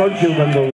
三千分钟